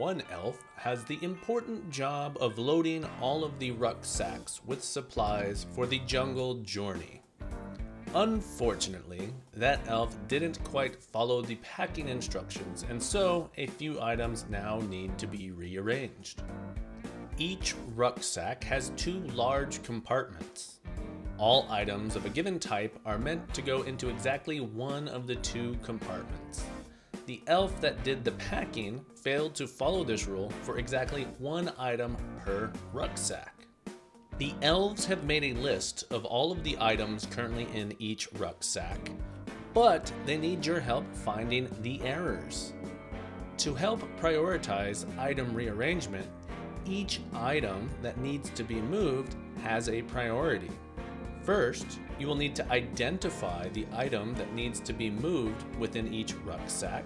one elf has the important job of loading all of the rucksacks with supplies for the jungle journey. Unfortunately, that elf didn't quite follow the packing instructions, and so a few items now need to be rearranged. Each rucksack has two large compartments. All items of a given type are meant to go into exactly one of the two compartments. The elf that did the packing failed to follow this rule for exactly one item per rucksack. The elves have made a list of all of the items currently in each rucksack, but they need your help finding the errors. To help prioritize item rearrangement, each item that needs to be moved has a priority. First, you will need to identify the item that needs to be moved within each rucksack.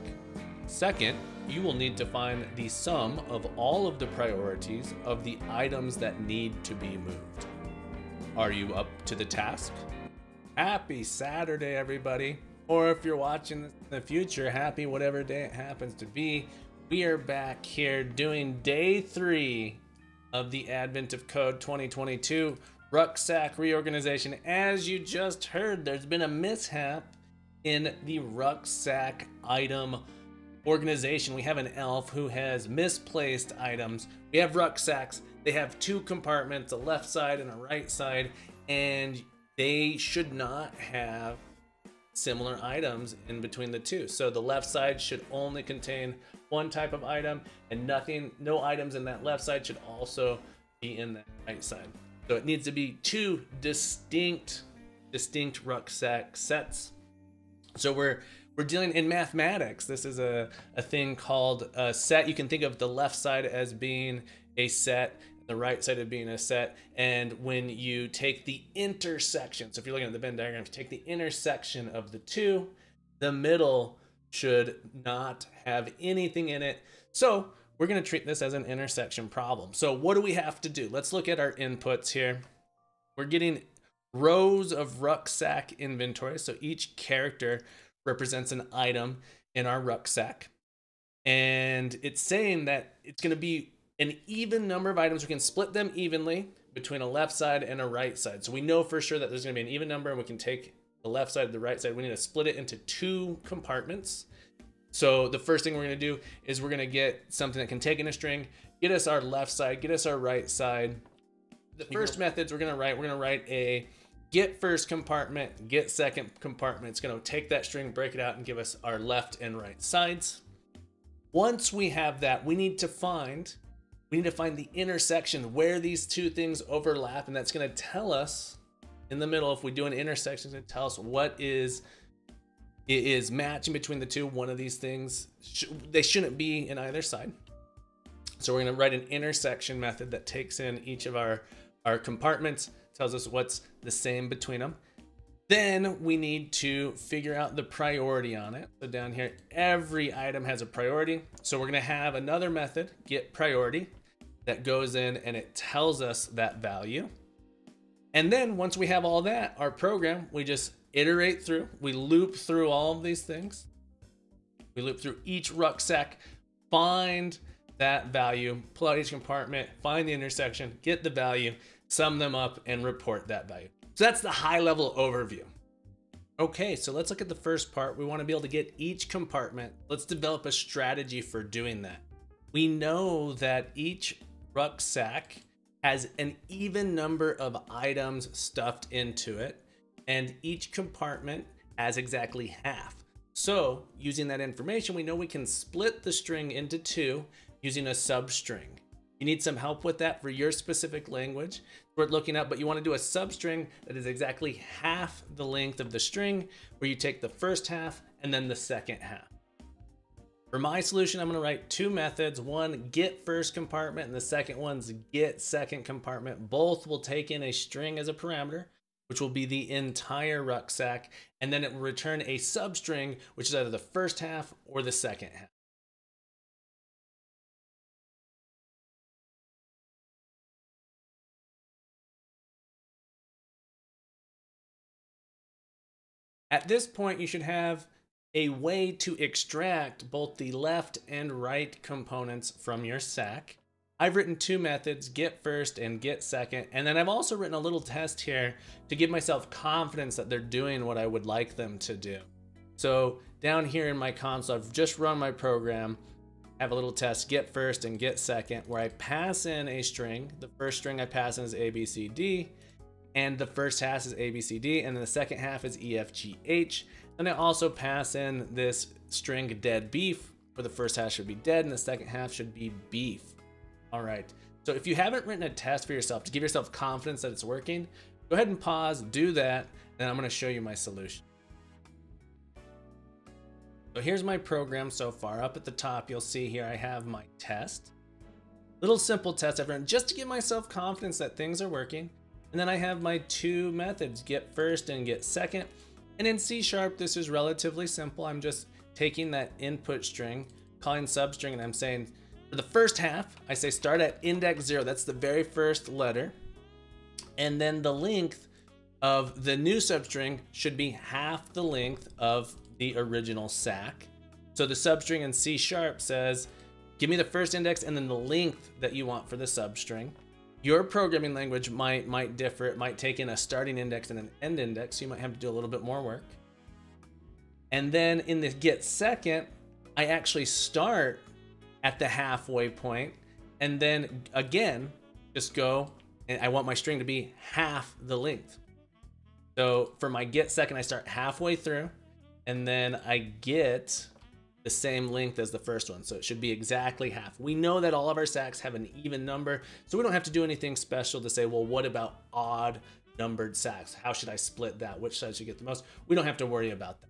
Second, you will need to find the sum of all of the priorities of the items that need to be moved. Are you up to the task? Happy Saturday, everybody. Or if you're watching this in the future, happy whatever day it happens to be. We are back here doing day three of the Advent of Code 2022 rucksack reorganization. As you just heard, there's been a mishap in the rucksack item organization. We have an elf who has misplaced items. We have rucksacks. They have two compartments, a left side and a right side, and they should not have similar items in between the two. So the left side should only contain one type of item and nothing, no items in that left side should also be in that right side. So it needs to be two distinct, distinct rucksack sets. So we're we're dealing in mathematics. This is a, a thing called a set. You can think of the left side as being a set, the right side of being a set. And when you take the intersection, so if you're looking at the Venn diagram, if you take the intersection of the two, the middle should not have anything in it. So we're going to treat this as an intersection problem. So what do we have to do? Let's look at our inputs here. We're getting rows of rucksack inventory. So each character represents an item in our rucksack. And it's saying that it's going to be an even number of items. We can split them evenly between a left side and a right side. So we know for sure that there's going to be an even number and we can take the left side the right side. We need to split it into two compartments. So the first thing we're gonna do is we're gonna get something that can take in a string, get us our left side, get us our right side. The first methods we're gonna write, we're gonna write a get first compartment, get second compartment. It's gonna take that string, break it out, and give us our left and right sides. Once we have that, we need to find, we need to find the intersection where these two things overlap, and that's gonna tell us in the middle, if we do an intersection, it's gonna tell us what is it is matching between the two. One of these things, sh they shouldn't be in either side. So we're gonna write an intersection method that takes in each of our, our compartments, tells us what's the same between them. Then we need to figure out the priority on it. So down here, every item has a priority. So we're gonna have another method, get priority, that goes in and it tells us that value. And then once we have all that, our program, we just iterate through. We loop through all of these things. We loop through each rucksack, find that value, pull out each compartment, find the intersection, get the value, sum them up, and report that value. So that's the high level overview. Okay, so let's look at the first part. We want to be able to get each compartment. Let's develop a strategy for doing that. We know that each rucksack has an even number of items stuffed into it and each compartment has exactly half. So using that information, we know we can split the string into two using a substring. You need some help with that for your specific language worth looking up, but you want to do a substring that is exactly half the length of the string, where you take the first half and then the second half. For my solution, I'm going to write two methods. One, get first compartment, and the second one's get second compartment. Both will take in a string as a parameter which will be the entire rucksack, and then it will return a substring, which is either the first half or the second half. At this point, you should have a way to extract both the left and right components from your sack. I've written two methods, get first and get second. And then I've also written a little test here to give myself confidence that they're doing what I would like them to do. So down here in my console, I've just run my program, have a little test, get first and get second, where I pass in a string. The first string I pass in is ABCD, and the first half is ABCD, and then the second half is EFGH. Then I also pass in this string dead beef, where the first half should be dead and the second half should be beef. All right. So if you haven't written a test for yourself to give yourself confidence that it's working, go ahead and pause, do that, and I'm gonna show you my solution. So here's my program so far. Up at the top, you'll see here I have my test. Little simple test I've run just to give myself confidence that things are working. And then I have my two methods, get first and get second. And in C sharp, this is relatively simple. I'm just taking that input string, calling substring, and I'm saying for the first half, I say start at index zero. That's the very first letter. And then the length of the new substring should be half the length of the original sack. So the substring in C sharp says, give me the first index and then the length that you want for the substring. Your programming language might might differ. It might take in a starting index and an end index. So you might have to do a little bit more work. And then in the get second, I actually start at the halfway point and then again just go and I want my string to be half the length. So for my get second, I start halfway through and then I get the same length as the first one. So it should be exactly half. We know that all of our sacks have an even number, so we don't have to do anything special to say, well, what about odd numbered sacks? How should I split that? Which side should get the most? We don't have to worry about that.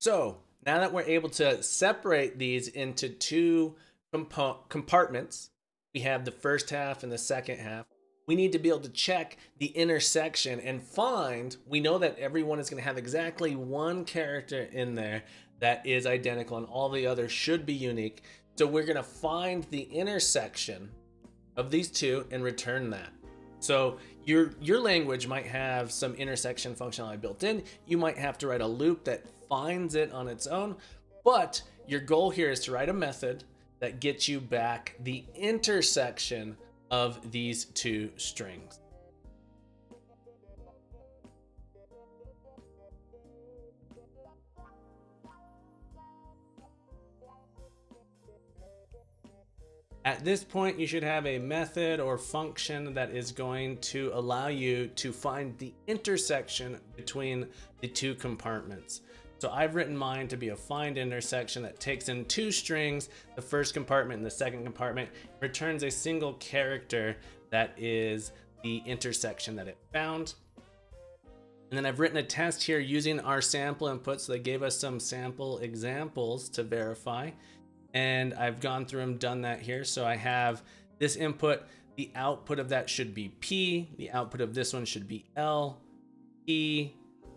So now that we're able to separate these into two compartments, we have the first half and the second half. We need to be able to check the intersection and find, we know that everyone is gonna have exactly one character in there that is identical and all the others should be unique. So we're gonna find the intersection of these two and return that. So your your language might have some intersection functionality built in. You might have to write a loop that finds it on its own, but your goal here is to write a method that gets you back the intersection of these two strings. At this point, you should have a method or function that is going to allow you to find the intersection between the two compartments. So I've written mine to be a find intersection that takes in two strings, the first compartment and the second compartment, returns a single character that is the intersection that it found. And then I've written a test here using our sample input. So they gave us some sample examples to verify and I've gone through and done that here. So I have this input, the output of that should be P, the output of this one should be L, E,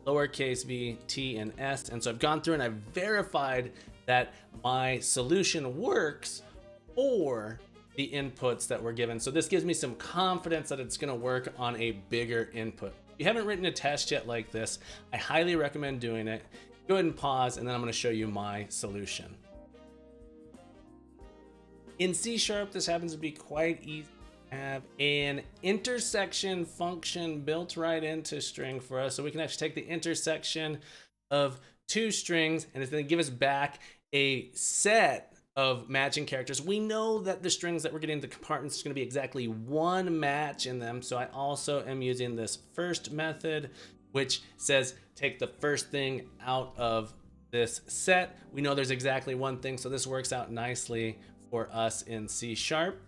lowercase v, T, and S. And so I've gone through and I've verified that my solution works for the inputs that were given. So this gives me some confidence that it's gonna work on a bigger input. If you haven't written a test yet like this, I highly recommend doing it. Go ahead and pause and then I'm gonna show you my solution. In C Sharp, this happens to be quite easy have an intersection function built right into string for us. So we can actually take the intersection of two strings and it's gonna give us back a set of matching characters. We know that the strings that we're getting the compartments is gonna be exactly one match in them. So I also am using this first method, which says take the first thing out of this set. We know there's exactly one thing, so this works out nicely for us in C sharp.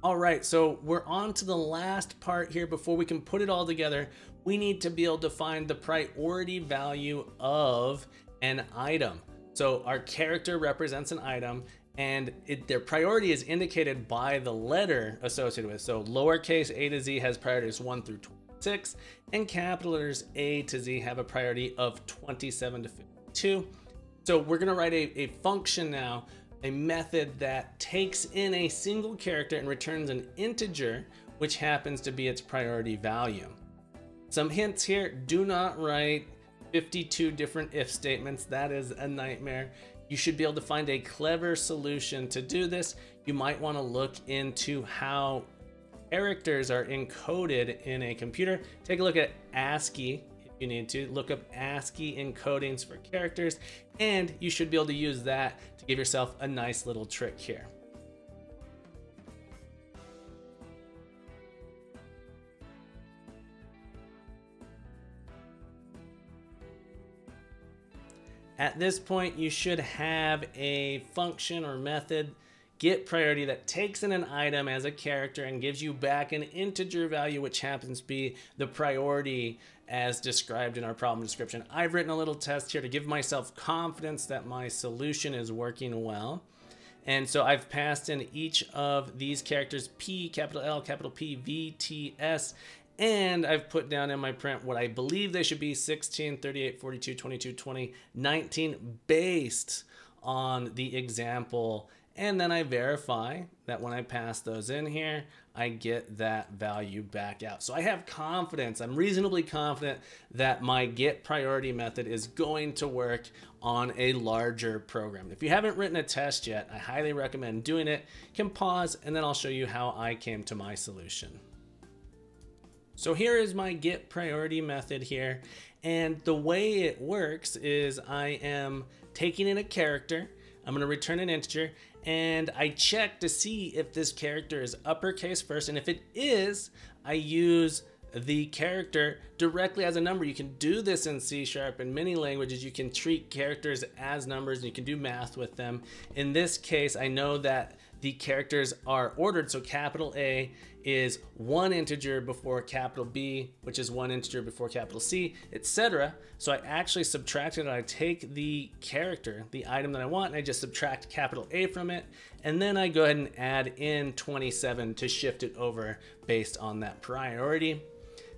All right, so we're on to the last part here. Before we can put it all together, we need to be able to find the priority value of an item. So our character represents an item and it, their priority is indicated by the letter associated with. So lowercase a to z has priorities 1 through 26, and capital letters a to z have a priority of 27 to 52. So we're gonna write a, a function now a method that takes in a single character and returns an integer, which happens to be its priority value. Some hints here, do not write 52 different if statements. That is a nightmare. You should be able to find a clever solution to do this. You might want to look into how characters are encoded in a computer. Take a look at ASCII you need to. Look up ASCII encodings for characters, and you should be able to use that to give yourself a nice little trick here. At this point, you should have a function or method get priority that takes in an item as a character and gives you back an integer value, which happens to be the priority as described in our problem description. I've written a little test here to give myself confidence that my solution is working well. And so I've passed in each of these characters, P, capital L, capital P, V, T, S, and I've put down in my print what I believe they should be 16, 38, 42, 22, 20, 19 based on the example. And then I verify that when I pass those in here, I get that value back out. So I have confidence, I'm reasonably confident that my get priority method is going to work on a larger program. If you haven't written a test yet, I highly recommend doing it. You can pause and then I'll show you how I came to my solution. So here is my get priority method here. And the way it works is I am taking in a character, I'm gonna return an integer, and I check to see if this character is uppercase first. And if it is, I use the character directly as a number. You can do this in C Sharp. In many languages, you can treat characters as numbers and you can do math with them. In this case, I know that the characters are ordered. So capital A is one integer before capital B, which is one integer before capital C, etc. So I actually subtract it. and I take the character, the item that I want, and I just subtract capital A from it. And then I go ahead and add in 27 to shift it over based on that priority.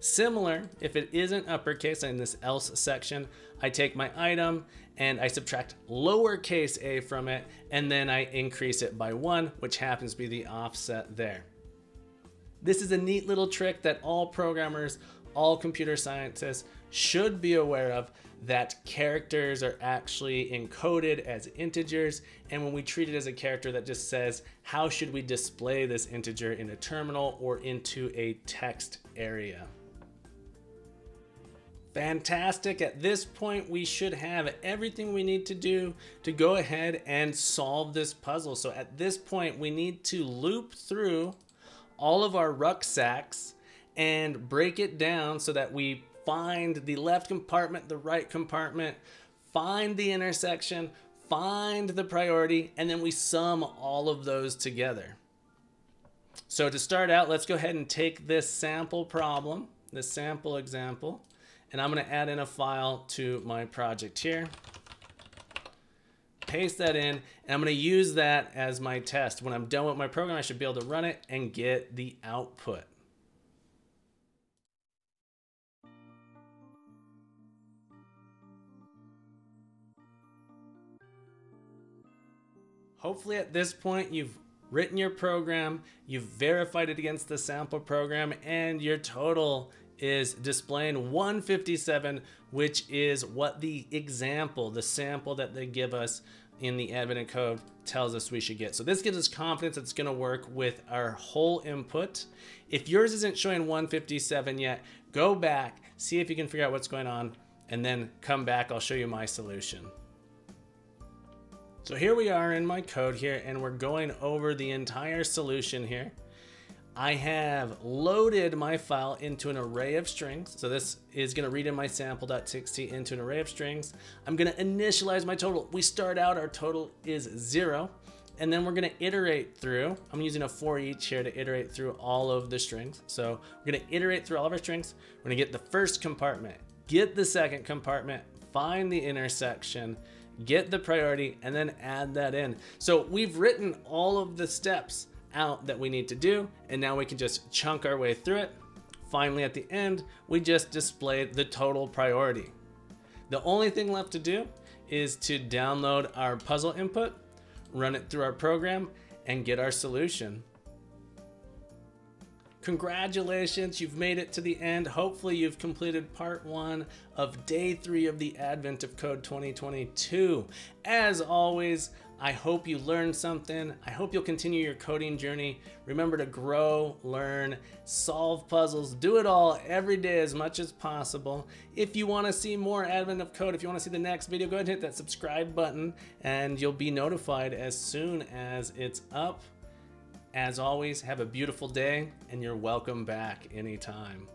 Similar, if it isn't uppercase in this else section, I take my item and I subtract lowercase a from it, and then I increase it by one, which happens to be the offset there. This is a neat little trick that all programmers, all computer scientists should be aware of that characters are actually encoded as integers and when we treat it as a character that just says how should we display this integer in a terminal or into a text area. Fantastic. At this point, we should have everything we need to do to go ahead and solve this puzzle. So at this point, we need to loop through all of our rucksacks and break it down so that we find the left compartment, the right compartment, find the intersection, find the priority, and then we sum all of those together. So to start out, let's go ahead and take this sample problem, this sample example, and I'm going to add in a file to my project here. Paste that in, and I'm going to use that as my test. When I'm done with my program, I should be able to run it and get the output. Hopefully at this point you've written your program, you've verified it against the sample program, and your total is displaying 157, which is what the example, the sample that they give us in the Advent code tells us we should get. So this gives us confidence it's gonna work with our whole input. If yours isn't showing 157 yet, go back, see if you can figure out what's going on, and then come back, I'll show you my solution. So here we are in my code here, and we're going over the entire solution here. I have loaded my file into an array of strings. So this is gonna read in my sample.txt into an array of strings. I'm gonna initialize my total. We start out, our total is zero. And then we're gonna iterate through. I'm using a for each here to iterate through all of the strings. So we're gonna iterate through all of our strings. We're gonna get the first compartment, get the second compartment, find the intersection, get the priority, and then add that in. So we've written all of the steps out that we need to do, and now we can just chunk our way through it. Finally, at the end, we just display the total priority. The only thing left to do is to download our puzzle input, run it through our program, and get our solution. Congratulations, you've made it to the end. Hopefully, you've completed part one of day three of the Advent of Code 2022. As always, I hope you learned something. I hope you'll continue your coding journey. Remember to grow, learn, solve puzzles, do it all every day as much as possible. If you want to see more Advent of Code, if you want to see the next video, go ahead and hit that subscribe button and you'll be notified as soon as it's up. As always, have a beautiful day and you're welcome back anytime.